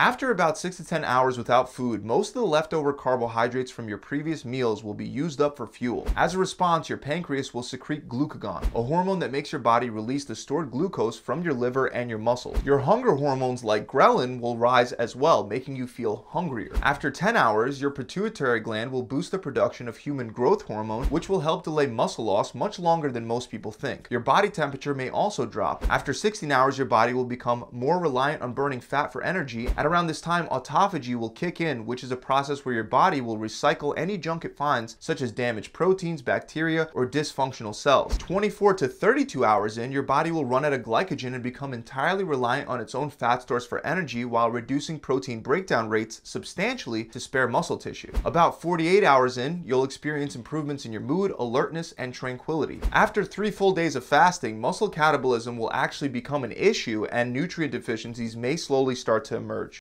After about 6 to 10 hours without food, most of the leftover carbohydrates from your previous meals will be used up for fuel. As a response, your pancreas will secrete glucagon, a hormone that makes your body release the stored glucose from your liver and your muscles. Your hunger hormones like ghrelin will rise as well, making you feel hungrier. After 10 hours, your pituitary gland will boost the production of human growth hormone, which will help delay muscle loss much longer than most people think. Your body temperature may also drop. After 16 hours, your body will become more reliant on burning fat for energy. At around this time, autophagy will kick in, which is a process where your body will recycle any junk it finds, such as damaged proteins, bacteria, or dysfunctional cells. 24 to 32 hours in, your body will run out of glycogen and become entirely reliant on its own fat stores for energy while reducing protein breakdown rates substantially to spare muscle tissue. About 48 hours in, you'll experience improvements in your mood, alertness, and tranquility. After three full days of fasting, muscle catabolism will actually become an issue and nutrient deficiencies may slowly start to emerge.